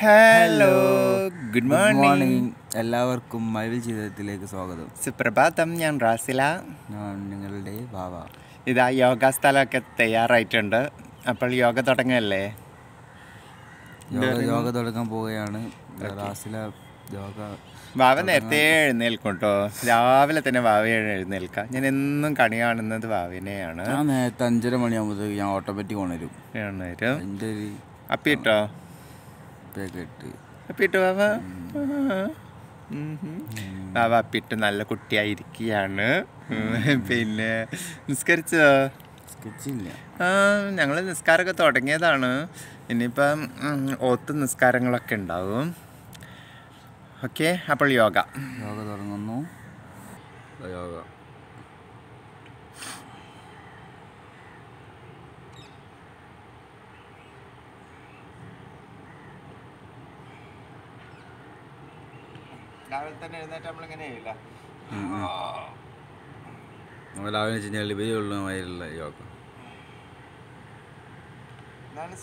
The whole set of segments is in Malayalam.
ഹലോ ഗുഡ് മോർണിംഗ് എല്ലാവർക്കും മൈവിൽ ജീവിതത്തിലേക്ക് സ്വാഗതം. സുപ്രഭാതം ഞാൻ റാസില. നിങ്ങളുടെ ബാബ ഇതാ യോഗ സ്ഥലമൊക്കെ തയ്യാറായിട്ടുണ്ട്. അപ്പോൾ യോഗ തുടങ്ങല്ലേ? യോഗ തുടങ്ങാൻ പോവുകയാണ്. റാസില യോഗ വാവ നേരത്തെ എഴുന്നേൽക്കും കേട്ടോ രാവിലെ തന്നെ വാവ എഴുന്നേൽക്കാം. ഞാൻ എന്നും കണി കാണുന്നത് വാവിനെയാണ് നേരത്തെ അഞ്ചര മണിയാകുമ്പോൾ ഞാൻ ഓട്ടോമാറ്റിക് ഉണരും അപ്പിട്ടോ? എന്റെ അപ്പിട്ടോ പാക്കറ്റ് അപ്പിട്ട് വാവ ഉം. വാവ അപ്പിട്ട് നല്ല കുട്ടിയായിരിക്കുകയാണ് പിന്നെ നിസ്കരിച്ചോ? ഞങ്ങൾ ആ ഞങ്ങൾ നിസ്കാരമൊക്കെ തുടങ്ങിയതാണ്. ഇനിയിപ്പം ഓത്ത് നിസ്കാരങ്ങളൊക്കെ ഉണ്ടാവും. ഓക്കെ അപ്പോൾ യോഗ. യോഗ തുടങ്ങുന്നു. യോഗ. രാവിലെ തന്നെ എഴുന്നേറ്റ് നമ്മളിങ്ങനെ ചെയ്യില്ല. നമ്മൾ രാവിലെ വെച്ച് കഴിഞ്ഞാൽ ഇവയുള്ള മാതിരിയുള്ള യോഗ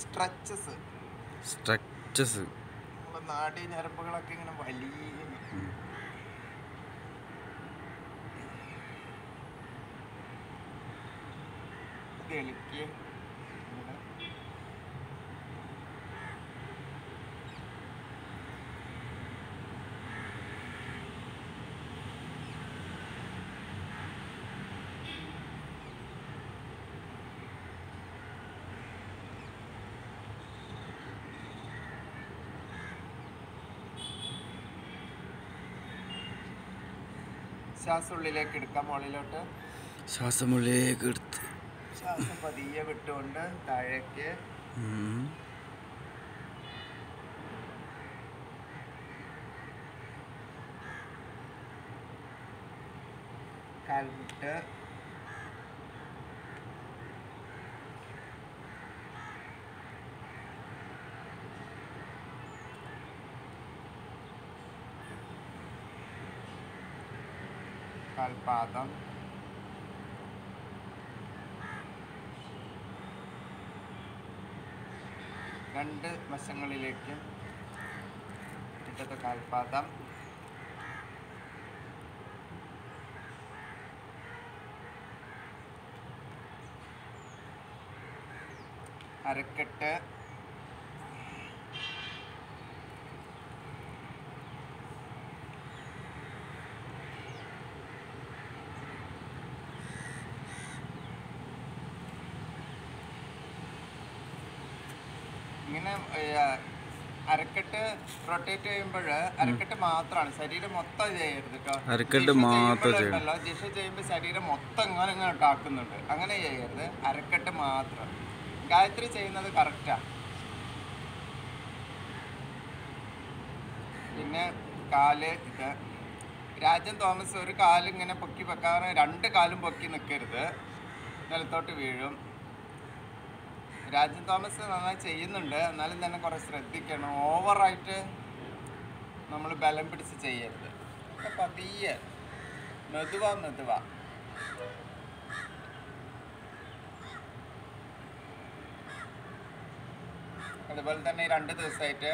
സ്ട്രെച്ചസ് സ്ട്രക്ചസ് നമ്മുടെ നാടി ഞരമ്പുകളൊക്കെ ഇങ്ങനെ വലിയ തെളിക്ക് ഇവിടെ. ശ്വാസം ഉള്ളിലേക്ക് എടുക്കാം മുകളിലോട്ട്. ശ്വാസം ഉള്ളിലേക്ക് എടുത്ത്. ശ്വാസം പതിയെ വിട്ടുകൊണ്ട് താഴേക്ക്. ഉം. കാൽ രണ്ട് വശങ്ങളിലേക്കും ഇടത് കാൽപാദം. അരക്കെട്ട്. ഏർ, അരക്കെട്ട് റൊട്ടേറ്റ് ചെയ്യുമ്പോൾ അരക്കെട്ട് മാത്രമാണ്. ശരീരം മൊത്തം ചെയ്യരുത് കേട്ടോ അരക്കെട്ട് മാത്രം ചെയ്യുമ്പോഴുണ്ടല്ലോ, ജിഷ ചെയ്യുമ്പോൾ ശരീരം മൊത്തം ഇങ്ങനെ ഇങ്ങനെ ടാക്കുന്നുണ്ട് അങ്ങനെ ചെയ്യരുത്. അരക്കെട്ട് മാത്രം. ഗായത്രി ചെയ്യുന്നത് കറക്റ്റാണ് പിന്നെ കാൽ ഇത്. രാജൻ തോമസ് ഒരു കാലിങ്ങനെ പൊക്കി വെക്കാറ് രണ്ട് കാലും പൊക്കി നിൽക്കരുത് നിലത്തോട്ട് വീഴും. രാജൻ തോമസ് നന്നായി ചെയ്യുന്നുണ്ട്. എന്നാലും തന്നെ കുറെ ശ്രദ്ധിക്കണം. ഓവറായിട്ട് നമ്മൾ ബലം പിടിച്ച് ചെയ്യരുത്. പതിയെ. മെതുവ മെതുവ. അതുപോലെ തന്നെ രണ്ട് ദിവസമായിട്ട്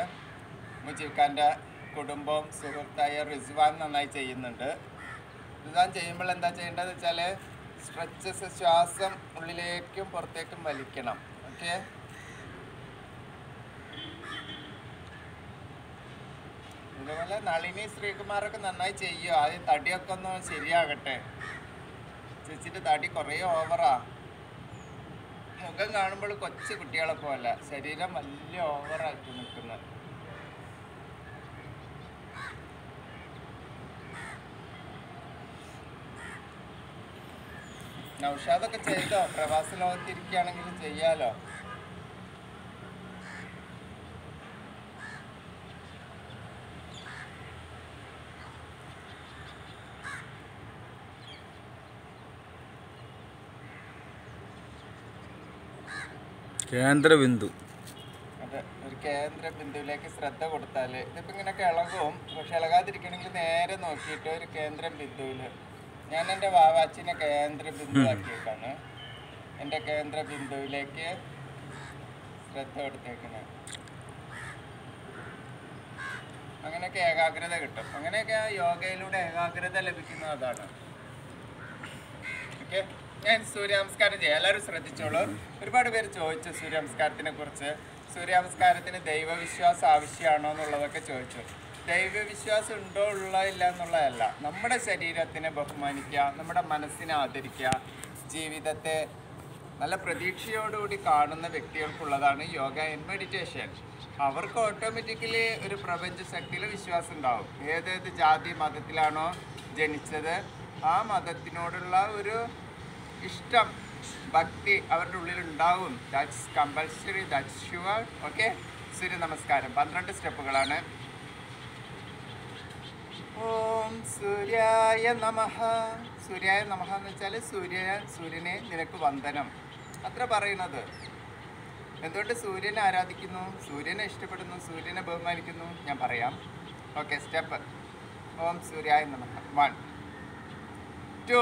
മുജീബ് ഖാന്റെ കുടുംബവും സുഹൃത്തായ റിസ്വാൻ നന്നായി ചെയ്യുന്നുണ്ട്. റിസ്വാൻ ചെയ്യുമ്പോൾ എന്താ ചെയ്യേണ്ടതെന്ന് വെച്ചാൽ സ്ട്രെച്ചസ് ശ്വാസം ഉള്ളിലേക്കും പുറത്തേക്കും വലിക്കണം. ഓക്കെ. ഇതുപോലെ നളിനി ശ്രീകുമാറൊക്കെ നന്നായി ചെയ്യും ആദ്യം തടിയൊക്കെ ഒന്ന് ശരിയാകട്ടെ. ചേച്ചിന്റെ തടി കുറേ ഓവറാ മുഖം കാണുമ്പോൾ കൊച്ചു കുട്ടികളെ പോലെ. ശരീരം വലിയ ഓവറാക്കി നിൽക്കുന്നത് നൗഷാദൊക്കെ ചെയ്തോ? പ്രവാസ ലോകത്തിരിക്കുകയാണെങ്കിലും ചെയ്യാലോ? കേന്ദ്രബിന്ദു. ഒരു കേന്ദ്ര ബിന്ദുവിലേക്ക് ശ്രദ്ധ കൊടുത്താൽ ഇതിപ്പോൾ ഇങ്ങനെ ഇളകും പക്ഷെ ഇളകാതിരിക്കണമെങ്കിൽ നേരെ നോക്കിയിട്ട് ഒരു കേന്ദ്ര ബിന്ദുവിൽ ഞാൻ എന്റെ വാവാച്ചിനെ കേന്ദ്ര ബിന്ദുവാക്കിയേക്കാണ് എന്റെ കേന്ദ്ര ബിന്ദുവിലേക്ക് ശ്രദ്ധ കൊടുത്തേക്കണേ. അങ്ങനെയൊക്കെ ഏകാഗ്രത കിട്ടും. അങ്ങനെയൊക്കെ യോഗയിലൂടെ ഏകാഗ്രത ലഭിക്കുന്നത് അതാണ്. ഓക്കെ? ഞാൻ സൂര്യനമസ്കാരം ചെയ്യാം. എല്ലാവരും ശ്രദ്ധിച്ചോളൂ. ഒരുപാട് പേര് ചോദിച്ചു സൂര്യനമസ്കാരത്തിനെ കുറിച്ച്. സൂര്യനമസ്കാരത്തിന് ദൈവവിശ്വാസം ആവശ്യമാണോ എന്നുള്ളതൊക്കെ ചോദിച്ചു. ദൈവവിശ്വാസം ഉണ്ടോ ഉള്ള ഇല്ല എന്നുള്ളതല്ല. നമ്മുടെ ശരീരത്തിനെ ബഹുമാനിക്കുക നമ്മുടെ മനസ്സിനെ ആദരിക്കുക ജീവിതത്തെ നല്ല പ്രതീക്ഷയോടുകൂടി കാണുന്ന വ്യക്തികൾക്കുള്ളതാണ് യോഗ ആൻഡ് മെഡിറ്റേഷൻ. അവർക്ക് ഓട്ടോമാറ്റിക്കലി ഒരു പ്രപഞ്ച ശക്തിയിൽ വിശ്വാസം ഉണ്ടാവും. ഏതേത് ജാതി മതത്തിലാണോ ജനിച്ചത് ആ മതത്തിനോടുള്ള ഒരു ഇഷ്ടം ഭക്തി അവരുടെ ഉള്ളിൽ ഉണ്ടാവും that's compulsory that's sure okay Surya namaskaram. പന്ത്രണ്ട് സ്റ്റെപ്പുകളാണ്. ഓം സൂര്യായ നമ. സൂര്യായ നമ എന്ന് വെച്ചാൽ സൂര്യ സൂര്യനെ നിനക്ക് വന്ദനം. അത്ര പറയുന്നത്. എന്തുകൊണ്ട് സൂര്യനെ ആരാധിക്കുന്നു? സൂര്യനെ ഇഷ്ടപ്പെടുന്നു സൂര്യനെ ബഹുമാനിക്കുന്നു? ഞാൻ പറയാം. Okay step. ഓം സൂര്യായ നമ. One two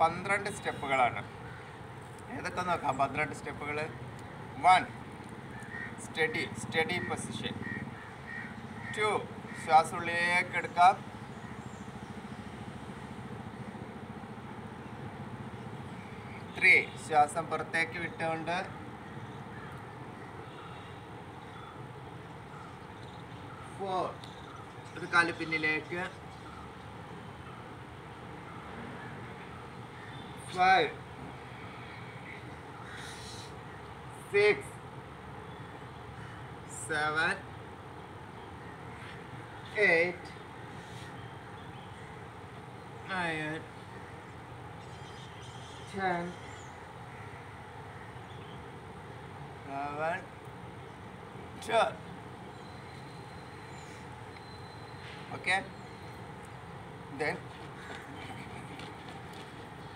പന്ത്രണ്ട് സ്റ്റെപ്പുകളാണ്. ഏതൊക്കെ നോക്കാം? പന്ത്രണ്ട് സ്റ്റെപ്പുകൾ one. Steady steady position. Two. ശ്വാസം ഉള്ളിലേക്ക് എടുക്കാം ത്രീ. ശ്വാസം പുറത്തേക്ക് വിട്ടുകൊണ്ട്. ഫോർ. ഒരു കാൽ പിന്നിലേക്ക്. five, six, seven, eight, nine, ten, eleven, twelve. Okay.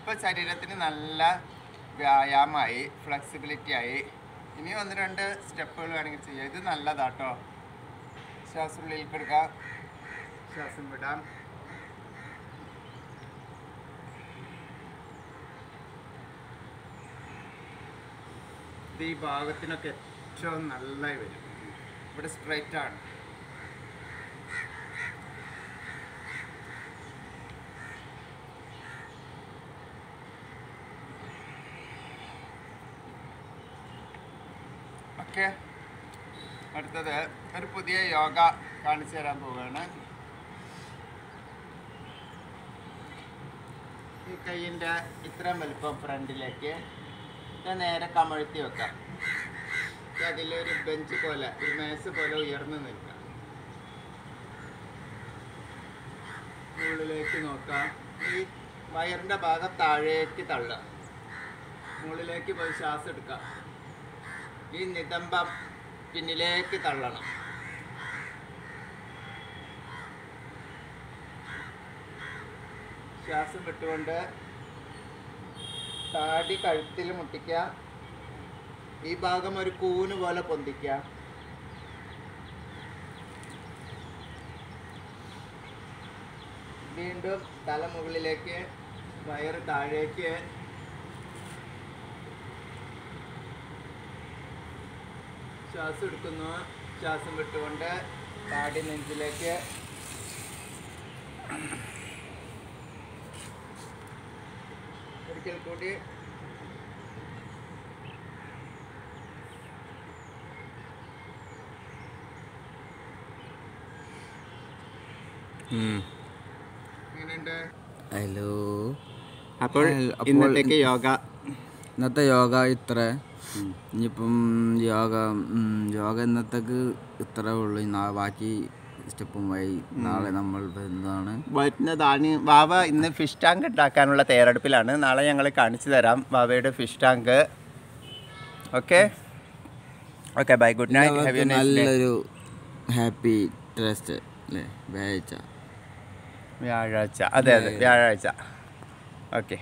ഇപ്പോൾ ശരീരത്തിന് നല്ല വ്യായാമമായി ഫ്ലെക്സിബിലിറ്റി ആയി. ഇനി ഒന്ന് രണ്ട് സ്റ്റെപ്പുകൾ വേണമെങ്കിൽ ചെയ്യാം. ഇത് നല്ലതാട്ടോ. ശ്വാസം ഉള്ളിലേക്ക് എടുക്കാം ശ്വാസം വിടാം. ഇത് ഈ ഭാഗത്തിനൊക്കെ ഏറ്റവും നല്ലതായി വരും. ഇവിടെ സ്ട്രൈറ്റ് ആണ്. ഓക്കെ. അടുത്തത് ഒരു പുതിയ യോഗ കാണിച്ചു തരാൻ പോവുകയാണ് ഈ കൈയിന്റെ ഇത്രയും വലുപ്പം ഫ്രണ്ടിലേക്ക് നേരെ കമഴ്ത്തി വെക്കാം. അതിലൊരു ബെഞ്ച് പോലെ ഒരു മേസ് പോലെ ഉയർന്നു നിൽക്കാം. മുകളിലേക്ക് നോക്കാം. ഈ വയറിന്റെ ഭാഗം താഴേക്ക് തള്ളുക. മുകളിലേക്ക് പോയി ശ്വാസം എടുക്കാം. ഈ നിതംബം പിന്നിലേക്ക് തള്ളണം. ശ്വാസം വിട്ടുകൊണ്ട് താടി കഴുത്തിൽ മുട്ടിക്കുക. ഈ ഭാഗം ഒരു കൂന് പോലെ പൊന്തിക്കുക. വീണ്ടും തല മുകളിലേക്ക് വയറ് താഴേക്ക് ശ്വാസം എടുക്കുന്നു. ശ്വാസം വിട്ടുകൊണ്ട് താടി നെഞ്ചിലേക്ക്. ഒരിക്കൽ കൂടി. ഹലോ അപ്പോൾ ഇന്നത്തേക്ക് യോഗ. ഇന്നത്തെ യോഗ ഇത്ര. ഇനിയിപ്പം യോഗ യോഗ ഇന്നത്തേക്ക് ഇത്ര ഉള്ളു. ബാക്കി സ്റ്റെപ്പും വഴി നാളെ നമ്മൾ എന്താണ് വരുന്നതാണ് ബാബ ഇന്ന് ഫിഷ് ടാങ്ക് ഉണ്ടാക്കാനുള്ള തയ്യാറെടുപ്പിലാണ്. നാളെ ഞങ്ങൾ കാണിച്ചു തരാം ബാബയുടെ fish tank okay okay bye good night have you നല്ലൊരു ഹാപ്പി ട്രസ്റ്റ് അല്ലേ വ്യാഴാഴ്ച. വ്യാഴാഴ്ച. അതെ അതെ. വ്യാഴാഴ്ച. ഓക്കെ